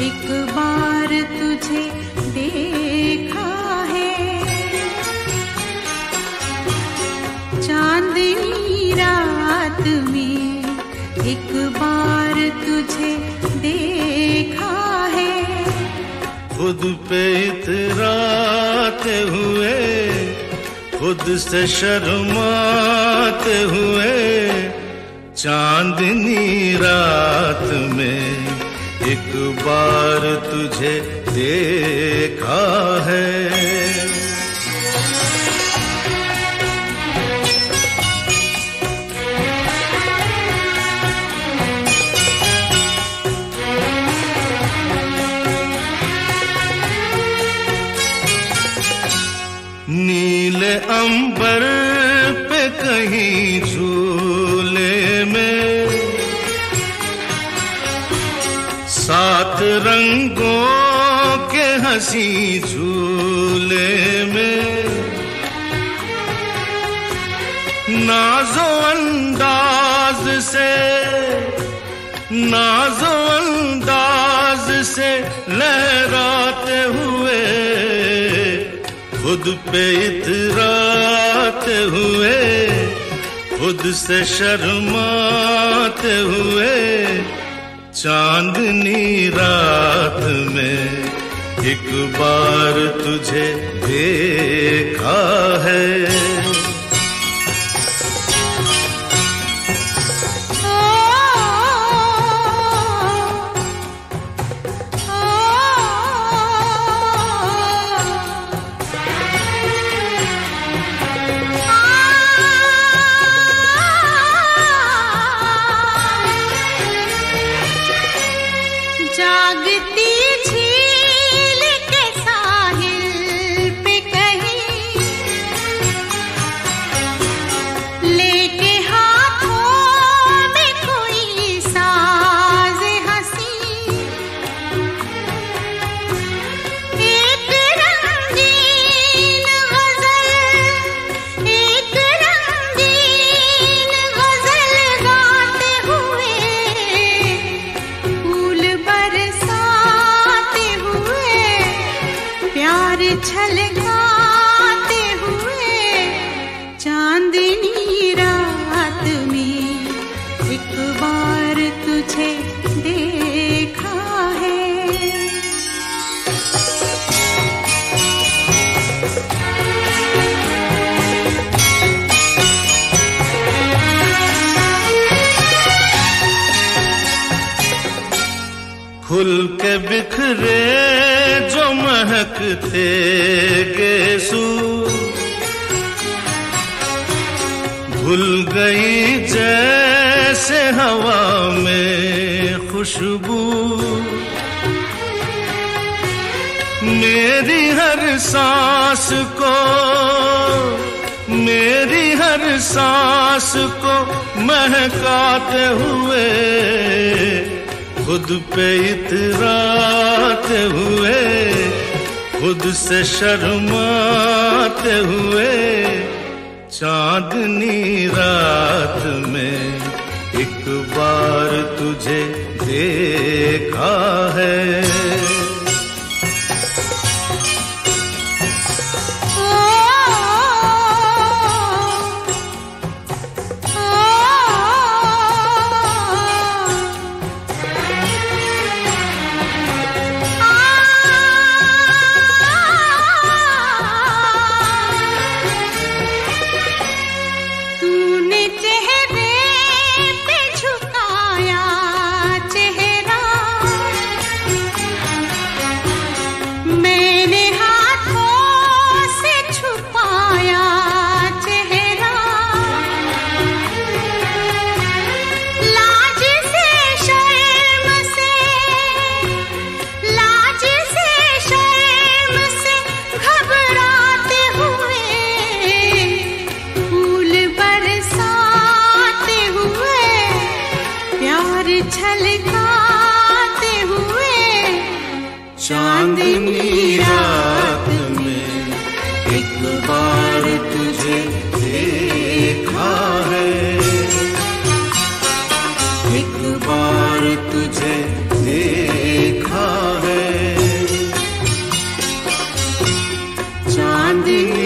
बार तुझे देखा है। चांदनी रात में एक बार तुझे देखा है। खुद पे इतराते हुए, खुद से शर्माते हुए, चांदनी रात में। एक बार तुझे देखा है। हँसी झूले में। नाजो अंदाज से नाजो अंदाज से लहराते हुए, खुद पे इतराते हुए, खुद से शर्माते हुए, चांदनी रात में। एक बार तुझे देखा है। खुल के बिखरे जो महकते गेसू भूल गई जैसे हवा में खुशबू। मेरी हर सांस को, मेरी हर सांस को महकाते हुए खुद पे इतराते हुए खुद से शर्माते हुए चांदनी रात में छलकाते हुए चांदनी रात में एक बार तुझे देखा है। एक बार तुझे देखा है। चांदनी